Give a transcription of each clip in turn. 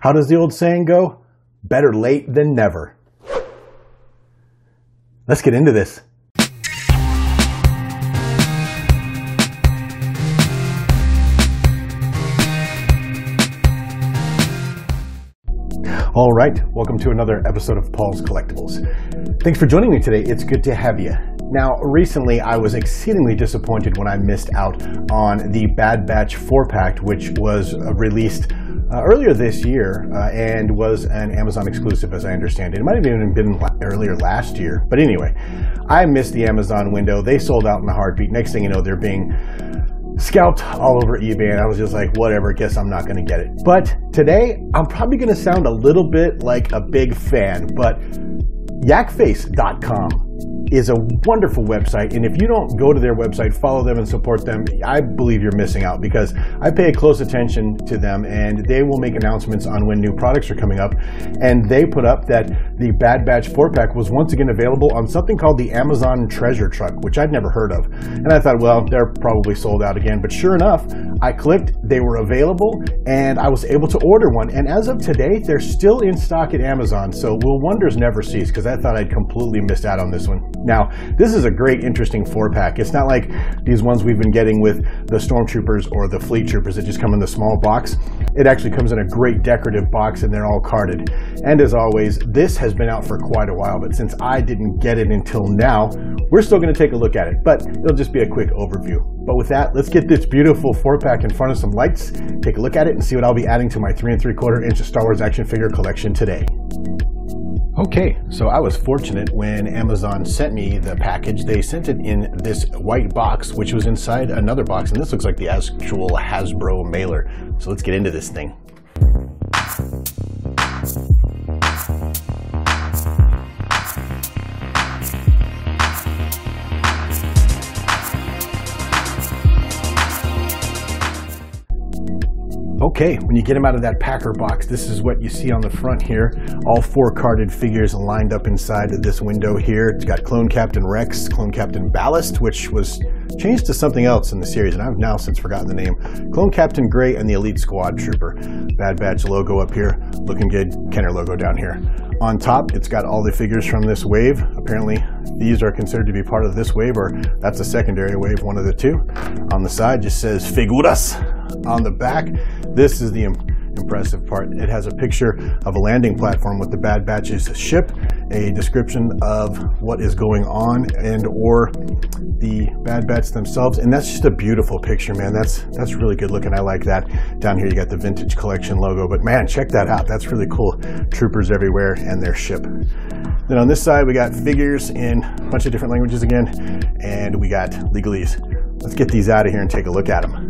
How does the old saying go? Better late than never. Let's get into this. All right, welcome to another episode of Paul's Collectibles. Thanks for joining me today. It's good to have you. Now, recently I was exceedingly disappointed when I missed out on the Bad Batch 4 pack, which was uh, released uh, earlier this year uh, and was an Amazon exclusive, as I understand it. It might have even been earlier last year. But anyway, I missed the Amazon window. They sold out in a heartbeat. Next thing you know, they're being scalped all over eBay, and I was just like, whatever, guess I'm not gonna get it. But today, I'm probably gonna sound a little bit like a big fan, but yakface.com is a wonderful website. And if you don't go to their website, follow them and support them, I believe you're missing out because I pay close attention to them and they will make announcements on when new products are coming up. And they put up that the Bad Batch 4 pack was once again available on something called the Amazon Treasure Truck, which I'd never heard of. And I thought, well, they're probably sold out again. But sure enough, I clicked, they were available, and I was able to order one. And as of today, they're still in stock at Amazon. So will wonders never cease because I thought I'd completely missed out on this one. Now, this is a great, interesting four pack. It's not like these ones we've been getting with the Stormtroopers or the Fleet Troopers that just come in the small box. It actually comes in a great decorative box and they're all carded. And as always, this has been out for quite a while, but since I didn't get it until now, we're still going to take a look at it, but it'll just be a quick overview. But with that, let's get this beautiful four pack in front of some lights, take a look at it, and see what I'll be adding to my three and three quarter inch Star Wars action figure collection today. Okay, so I was fortunate when Amazon sent me the package. They sent it in this white box, which was inside another box, and this looks like the actual Hasbro mailer. So let's get into this thing. Okay, when you get them out of that packer box, this is what you see on the front here. All four carded figures lined up inside this window here. It's got Clone Captain Rex, Clone Captain Ballast, which was changed to something else in the series, and I've now since forgotten the name. Clone Captain Grey and the Elite Squad Trooper. Bad Batch logo up here, looking good. Kenner logo down here. On top, it's got all the figures from this wave. Apparently, these are considered to be part of this wave, or that's a secondary wave, one of the two. On the side, just says Figuras. On the back, this is the impressive part. It has a picture of a landing platform with the Bad Batch's ship, a description of what is going on and or the Bad Batch themselves, and that's just a beautiful picture, man. That's that's really good looking. I like that. Down here you got the Vintage Collection logo, but man, check that out. That's really cool. Troopers everywhere and their ship. Then on this side we got figures in a bunch of different languages again, and we got legalese. Let's get these out of here and take a look at them.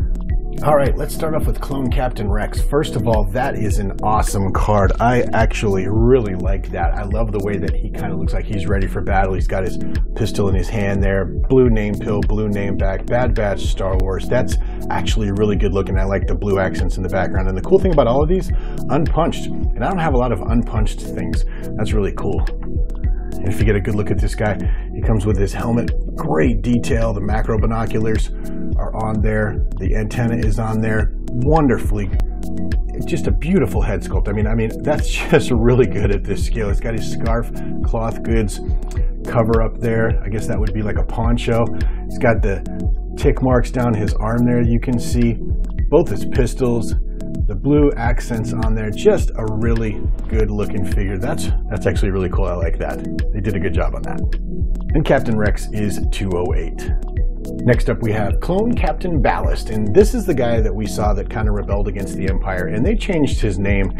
All right, let's start off with Clone Captain Rex. First of all, that is an awesome card. I actually really like that. I love the way that he kind of looks like he's ready for battle. He's got his pistol in his hand there, blue name pill, blue name back, Bad Batch Star Wars. That's actually a really good looking. I like the blue accents in the background. And the cool thing about all of these, unpunched. And I don't have a lot of unpunched things. That's really cool. And if you get a good look at this guy, he comes with his helmet, great detail. The macro binoculars are on there. The antenna is on there. Wonderfully, just a beautiful head sculpt. I mean, I mean that's just really good at this scale. It's got his scarf, cloth goods cover up there. I guess that would be like a poncho. It's got the tick marks down his arm there. You can see both his pistols, the blue accents on there. Just a really good looking figure. That's that's actually really cool. I like that. They did a good job on that. And Captain Rex is 208. Next up, we have Clone Captain Ballast, and this is the guy that we saw that kind of rebelled against the Empire, and they changed his name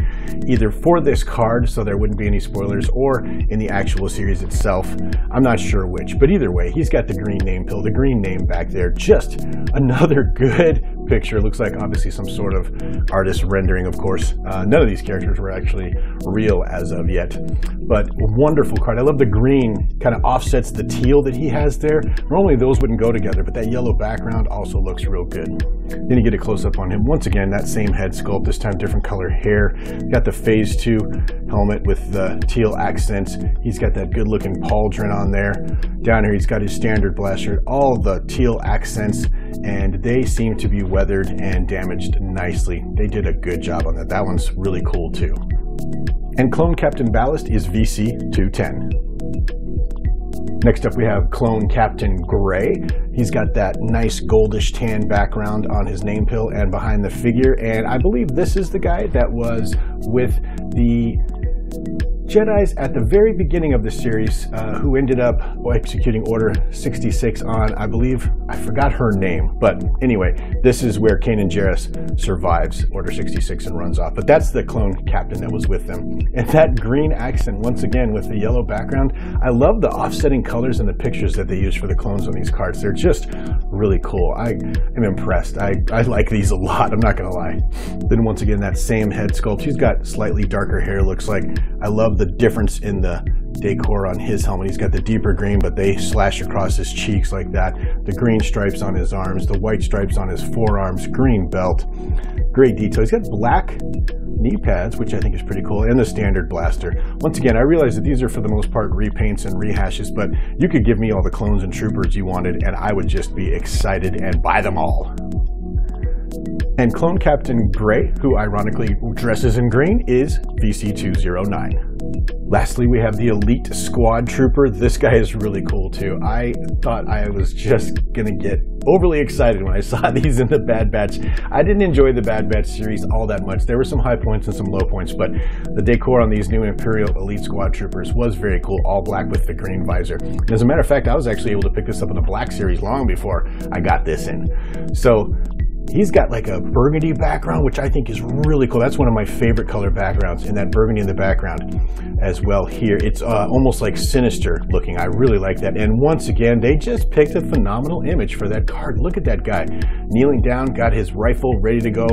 either for this card, so there wouldn't be any spoilers, or in the actual series itself. I'm not sure which, but either way, he's got the green name pill, the green name back there. Just another good picture. Looks like obviously some sort of artist rendering, of course. Uh, none of these characters were actually real as of yet, but wonderful card. I love the green kind of offsets the teal that he has there. Normally those wouldn't go together, but that yellow background also looks real good. Then you get a close up on him. Once again, that same head sculpt, this time different color hair. Got the phase two helmet with the teal accents. He's got that good looking pauldron on there. Down here, he's got his standard blaster, all the teal accents and they seem to be weathered and damaged nicely. They did a good job on that. That one's really cool too. And Clone Captain Ballast is VC210. Next up we have Clone Captain Grey. He's got that nice goldish tan background on his name pill and behind the figure, and I believe this is the guy that was with the Jedi's at the very beginning of the series uh, who ended up executing Order 66 on, I believe, I forgot her name, but anyway, this is where Kanan Jarrus survives Order 66 and runs off. But that's the clone captain that was with them. And that green accent, once again, with the yellow background, I love the offsetting colors and the pictures that they use for the clones on these cards. They're just really cool. I am impressed. I, I like these a lot, I'm not to lie. Then once again, that same head sculpt. He's got slightly darker hair, looks like. I love the difference in the decor on his helmet. He's got the deeper green, but they slash across his cheeks like that. The green stripes on his arms, the white stripes on his forearms, green belt. Great detail. He's got black knee pads, which I think is pretty cool, and the standard blaster. Once again, I realize that these are for the most part repaints and rehashes, but you could give me all the clones and troopers you wanted, and I would just be excited and buy them all. And Clone Captain Grey, who ironically dresses in green, is VC209. Lastly, we have the Elite Squad Trooper. This guy is really cool too. I thought I was just gonna get overly excited when I saw these in the Bad Batch. I didn't enjoy the Bad Batch series all that much. There were some high points and some low points, but the decor on these new Imperial Elite Squad Troopers was very cool, all black with the green visor. And as a matter of fact, I was actually able to pick this up in the Black series long before I got this in. So He's got like a burgundy background, which I think is really cool. That's one of my favorite color backgrounds and that burgundy in the background as well here. It's uh, almost like sinister looking. I really like that. And once again, they just picked a phenomenal image for that card. Look at that guy kneeling down, got his rifle ready to go,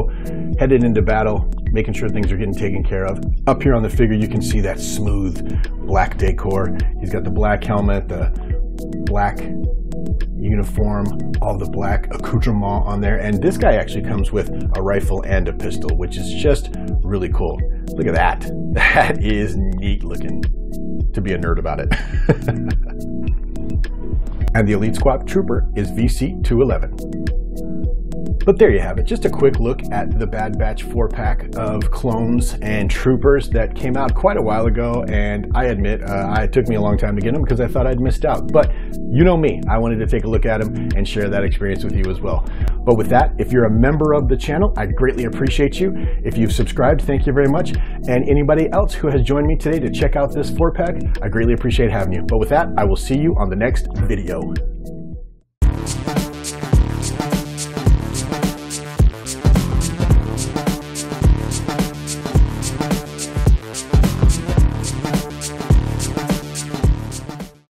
headed into battle, making sure things are getting taken care of. Up here on the figure, you can see that smooth black decor. He's got the black helmet, the black uniform, all the black accoutrement on there. And this guy actually comes with a rifle and a pistol, which is just really cool. Look at that. That is neat looking to be a nerd about it. and the Elite Squad Trooper is VC-211. But there you have it, just a quick look at the Bad Batch 4-pack of clones and troopers that came out quite a while ago, and I admit, uh, it took me a long time to get them because I thought I'd missed out. But you know me, I wanted to take a look at them and share that experience with you as well. But with that, if you're a member of the channel, I'd greatly appreciate you. If you've subscribed, thank you very much. And anybody else who has joined me today to check out this 4-pack, I greatly appreciate having you. But with that, I will see you on the next video.